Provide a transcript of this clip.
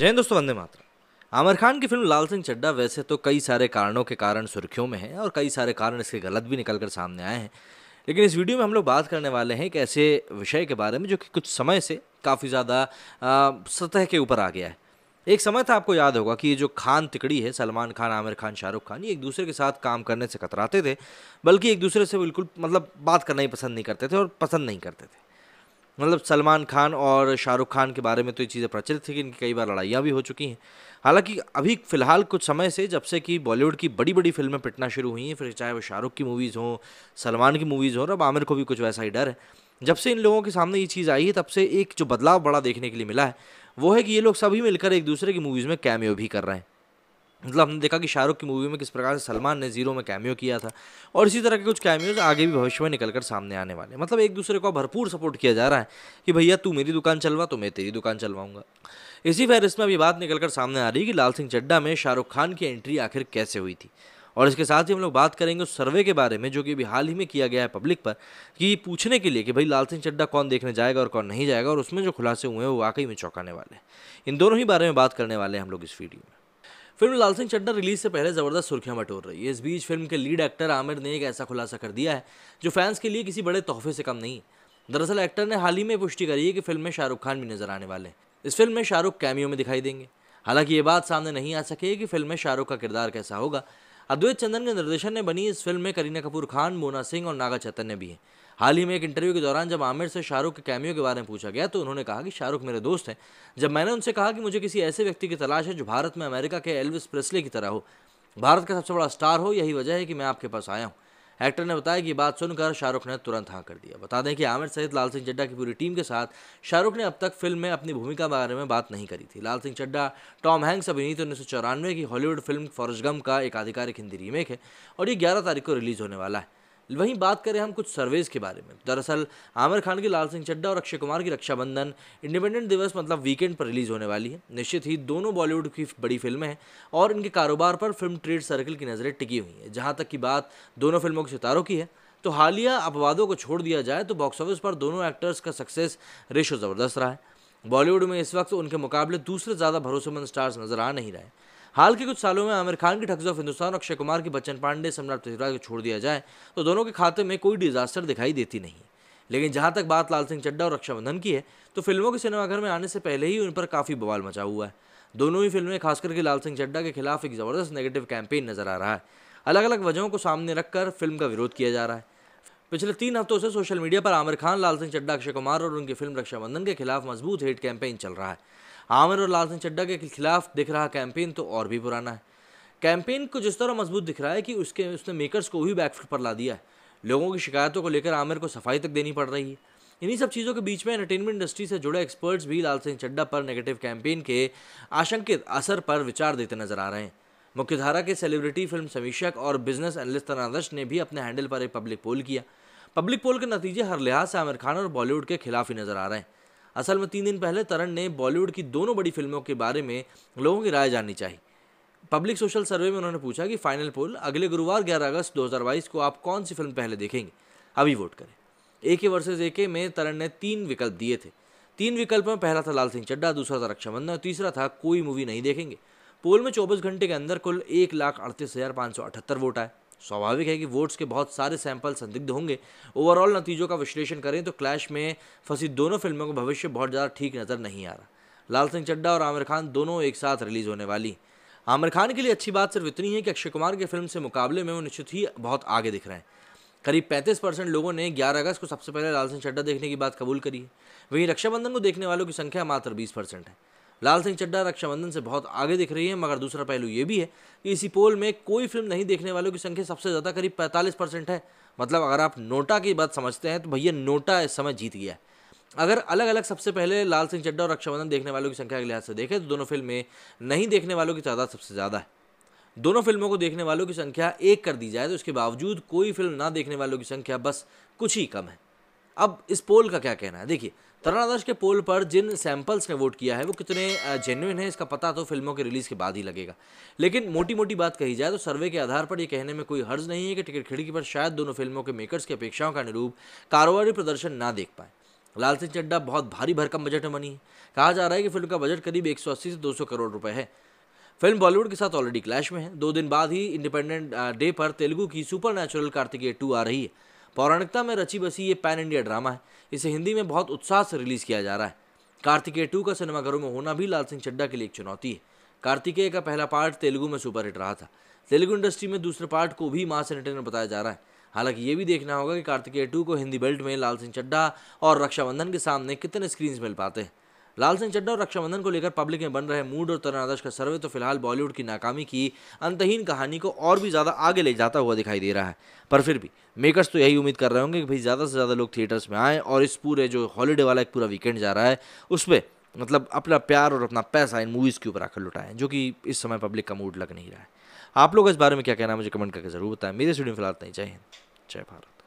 जय दोस्तों, वंदे मातरम। आमिर खान की फ़िल्म लाल सिंह चड्डा वैसे तो कई सारे कारणों के कारण सुर्खियों में है और कई सारे कारण इसके गलत भी निकल कर सामने आए हैं। लेकिन इस वीडियो में हम लोग बात करने वाले हैं एक ऐसे विषय के बारे में जो कि कुछ समय से काफ़ी ज़्यादा सतह के ऊपर आ गया है। एक समय था, आपको याद होगा कि ये जो खान तिकड़ी है, सलमान खान, आमिर खान, शाहरुख खान, ये एक दूसरे के साथ काम करने से कतराते थे, बल्कि एक दूसरे से बिल्कुल मतलब बात करना ही पसंद नहीं करते थे और पसंद नहीं करते थे। मतलब सलमान खान और शाहरुख खान के बारे में तो ये चीज़ें प्रचलित थी कि इनकी कई बार लड़ाइयाँ भी हो चुकी हैं। हालाँकि अभी फ़िलहाल कुछ समय से जब से कि बॉलीवुड की बड़ी बड़ी फ़िल्में पिटना शुरू हुई हैं, फिर चाहे वो शाहरुख की मूवीज़ हों, सलमान की मूवीज़ हों, अब आमिर को भी कुछ वैसा ही डर है। जब से इन लोगों के सामने ये चीज़ आई है, तब से एक जो बदलाव बड़ा देखने के लिए मिला है, वो है कि ये लोग सभी मिलकर एक दूसरे की मूवीज़ में कैमियो भी कर रहे हैं। मतलब हमने देखा कि शाहरुख की मूवी में किस प्रकार से सलमान ने ज़ीरो में कैमियो किया था। और इसी तरह के कुछ कैमियोज आगे भी भविष्य में निकलकर सामने आने वाले मतलब एक दूसरे को भरपूर सपोर्ट किया जा रहा है कि भैया तू मेरी दुकान चलवा तो मैं तेरी दुकान चलवाऊँगा। इसी फहरिस्त में अभी बात निकलकर सामने आ रही कि लाल सिंह चड्डा में शाहरुख खान की एंट्री आखिर कैसे हुई थी। और इसके साथ ही हम लोग बात करेंगे उस सर्वे के बारे में, जो कि अभी हाल ही में किया गया है पब्लिक पर, कि पूछने के लिए कि भाई लाल सिंह चड्डा कौन देखने जाएगा और कौन नहीं जाएगा, और उसमें जो खुलासे हुए हैं वो वाकई में चौंकाने वाले हैं। इन दोनों ही बारे में बात करने वाले हैं हम लोग इस वीडियो में। फ़िल्म लाल सिंह चड्डा रिलीज़ से पहले ज़बरदस्त सुर्खियाँ बटोर रही है। इस बीच फ़िल्म के लीड एक्टर आमिर ने एक ऐसा खुलासा कर दिया है, जो फैंस के लिए किसी बड़े तोहफे से कम नहीं। दरअसल एक्टर ने हाल ही में पुष्टि करी है कि फ़िल्म में शाहरुख खान भी नज़र आने वाले हैं। इस फ़िल्म में शाहरुख कैमियो में दिखाई देंगे। हालाँकि ये बात सामने नहीं आ सके कि फ़िल्म में शाहरुख का किरदार कैसा होगा। अद्वैत चंदन के निर्देशन में बनी इस फ़िल्म में करीना कपूर खान, मोना सिंह और नागा चैतन्य भी हैं। हाल ही में एक इंटरव्यू के दौरान जब आमिर से शाहरुख के कैमियो के बारे में पूछा गया तो उन्होंने कहा कि शाहरुख मेरे दोस्त हैं। जब मैंने उनसे कहा कि मुझे किसी ऐसे व्यक्ति की तलाश है जो भारत में अमेरिका के एल्विस प्रेसले की तरह हो, भारत का सबसे बड़ा स्टार हो, यही वजह है कि मैं आपके पास आया हूँ। एक्टर ने बताया कि बात सुनकर शाहरुख ने तुरंत हाँ कर दिया। बता दें कि आमिर सहित लाल सिंह चड्डा की पूरी टीम के साथ शाहरुख ने अब तक फ़िल्म में अपनी भूमिका के बारे में बात नहीं करी थी। लाल सिंह चड्डा टॉम हैंक्स, अभिनीत उन्नीस की हॉलीवुड फ़िल्म फॉरजगम का एक आधिकारिक हिंदी रीमेक है और ये ग्यारह तारीख को रिलीज़ होने वाला है। वहीं बात करें हम कुछ सर्वेज के बारे में। दरअसल, आमिर खान की लाल सिंह चड्डा और अक्षय कुमार की रक्षाबंधन इंडिपेंडेंट दिवस मतलब वीकेंड पर रिलीज़ होने वाली है। निश्चित ही दोनों बॉलीवुड की बड़ी फ़िल्में हैं और इनके कारोबार पर फ़िल्म ट्रेड सर्कल की नज़रें टिकी हुई हैं। जहाँ तक की बात दोनों फ़िल्मों के सितारों की है तो हालिया अपवादों को छोड़ दिया जाए तो बॉक्स ऑफ़िस पर दोनों एक्टर्स का सक्सेस रेशो ज़बरदस्त रहा है। बॉलीवुड में इस वक्त उनके मुकाबले दूसरे ज़्यादा भरोसेमंद स्टार्स नज़र आ नहीं रहे हाल के कुछ सालों में आमिर खान की ठग्स ऑफ़ हिंदुस्तान और अक्षय कुमार की बच्चन पांडे, सम्राट पृथ्वीराज को छोड़ दिया जाए तो दोनों के खाते में कोई डिजास्टर दिखाई देती नहीं। लेकिन जहाँ तक बात लाल सिंह चड्डा और रक्षाबंधन की है तो फ़िल्मों के सिनेमाघर में आने से पहले ही उन पर काफ़ी बवाल मचा हुआ है। दोनों ही फ़िल्में, खासकर के लाल सिंह चड्डा के खिलाफ एक ज़बरदस्त नेगेटिव कैंपेन नज़र आ रहा है। अलग अलग वजहों को सामने रखकर फ़िल्म का विरोध किया जा रहा है। पिछले तीन हफ्तों से सोशल मीडिया पर आमिर खान, लाल सिंह चड्डा अक्षय कुमार और उनकी फ़िल्म रक्षाबंधन के खिलाफ मज़बूत हेट कैंपेन चल रहा है। आमिर और लाल सिंह चड्डा के खिलाफ दिख रहा कैंपेन तो और भी पुराना है। कैंपेन को जिस तरह मज़बूत दिख रहा है कि उसके, उसने मेकर्स को भी बैकफुट पर ला दिया है। लोगों की शिकायतों को लेकर आमिर को सफ़ाई तक देनी पड़ रही है। इन्हीं सब चीज़ों के बीच में एंटरटेनमेंट इंडस्ट्री से जुड़े एक्सपर्ट्स भी लाल सिंह चड्डा पर नेगेटिव कैंपेन के आशंकित असर पर विचार देते नज़र आ रहे हैं। मुख्यधारा के सेलिब्रिटी फ़िल्म समीक्षक और बिज़नेस एनालिस्ट तनादश ने भी अपने हैंडल पर एक पब्लिक पोल किया। पब्लिक पोल के नतीजे हर लिहाज से आमिर खान और बॉलीवुड के खिलाफ ही नज़र आ रहे हैं। असल में तीन दिन पहले तरण ने बॉलीवुड की दोनों बड़ी फ़िल्मों के बारे में लोगों की राय जाननी चाहिए। पब्लिक सोशल सर्वे में उन्होंने पूछा कि फाइनल पोल अगले गुरुवार 11 अगस्त 2022 को आप कौन सी फ़िल्म पहले देखेंगे? अभी वोट करें। ए के वर्सेज ए के में तरण ने तीन विकल्प दिए थे। तीन विकल्प में पहला था लाल सिंह चड्डा दूसरा था रक्षाबंधन और तीसरा था कोई मूवी नहीं देखेंगे। पोल में चौबीस घंटे के अंदर कुल एक लाख अड़तीस हज़ार पाँच सौ अठहत्तर वोट आए। स्वाभाविक है कि वोट्स के बहुत सारे सैंपल संदिग्ध होंगे। ओवरऑल नतीजों का विश्लेषण करें तो क्लैश में फंसी दोनों फ़िल्मों का भविष्य बहुत ज़्यादा ठीक नज़र नहीं आ रहा। लाल सिंह चड्डा और आमिर खान दोनों एक साथ रिलीज़ होने वाली। आमिर खान के लिए अच्छी बात सिर्फ़ इतनी है कि अक्षय कुमार के फ़िल्म से मुकाबले में वो निश्चित ही बहुत आगे दिख रहे हैं। करीब 35 परसेंट लोगों ने 11 अगस्त को सबसे पहले लाल सिंह चड्डा देखने की बात कबूल करी है। वहीं रक्षाबंधन को देखने वालों की संख्या मात्र 20 परसेंट है। लाल सिंह चड्डा रक्षाबंधन से बहुत आगे दिख रही है, मगर दूसरा पहलू ये भी है कि इसी पोल में कोई फ़िल्म नहीं देखने वालों की संख्या सबसे ज़्यादा करीब पैंतालीस परसेंट है। मतलब अगर आप नोटा की बात समझते हैं तो भैया नोटा इस समय जीत गया है। अगर अलग अलग सबसे पहले लाल सिंह चड्डा और रक्षाबंधन देखने वालों की संख्या के लिहाज से देखें तो दोनों फ़िल्में नहीं देखने वालों की तादाद सबसे ज़्यादा है। दोनों फ़िल्मों को देखने वालों की संख्या एक कर दी जाए तो उसके बावजूद कोई फ़िल्म ना देखने वालों की संख्या बस कुछ ही कम है। अब इस पोल का क्या कहना है? देखिए तरण आदर्श के पोल पर जिन सैंपल्स ने वोट किया है, वो कितने जेन्युइन है, इसका पता तो फ़िल्मों के रिलीज़ के बाद ही लगेगा। लेकिन मोटी मोटी बात कही जाए तो सर्वे के आधार पर ये कहने में कोई हर्ज नहीं है कि टिकट खिड़की पर शायद दोनों फ़िल्मों के मेकर्स की अपेक्षाओं का अनुरूप कारोबारी प्रदर्शन ना देख पाए। लाल सिंह चड्डा बहुत भारी भरकम बजट में बनी है। कहा जा रहा है कि फ़िल्म का बजट करीब 180 से 200 करोड़ रुपए है। फ़िल्म बॉलीवुड के साथ ऑलरेडी क्लैश में है। दो दिन बाद ही इंडिपेंडेंट डे पर तेलुगु की सुपर नेचुरल कार्तिकेय टू आ रही है। पौराणिकता में रची बसी ये पैन इंडिया ड्रामा है। इसे हिंदी में बहुत उत्साह से रिलीज़ किया जा रहा है। कार्तिकेय टू का सिनेमाघरों में होना भी लाल सिंह चड्डा के लिए एक चुनौती है। कार्तिकेय का पहला पार्ट तेलुगु में सुपरहिट रहा था। तेलुगु इंडस्ट्री में दूसरे पार्ट को भी मास एंटरटेनर बताया जा रहा है। हालाँकि ये भी देखना होगा कि कार्तिकेय टू को हिंदी बेल्ट में लाल सिंह चड्डा और रक्षाबंधन के सामने कितने स्क्रीन मिल पाते हैं। लाल सिंह चड्डा और रक्षाबंधन को लेकर पब्लिक में बन रहे मूड और तरह आदर्श का सर्वे तो फ़िलहाल बॉलीवुड की नाकामी की अंतहीन कहानी को और भी ज़्यादा आगे ले जाता हुआ दिखाई दे रहा है। पर फिर भी मेकर्स तो यही उम्मीद कर रहे होंगे कि भाई ज़्यादा से ज़्यादा लोग थिएटर्स में आएँ और इस पूरे जो हॉलीडे वाला एक पूरा वीकेंड जा रहा है उस पर मतलब अपना प्यार और अपना पैसा इन मूवीज़ के ऊपर आकर लुटाएँ, जो कि इस समय पब्लिक का मूड लग नहीं रहा है। आप लोग इस बारे में क्या कहना है, मुझे कमेंट करके ज़रूर बताएँ। मेरे स्टूडियो फ़िलहाल नहीं चाहिए जय भारत।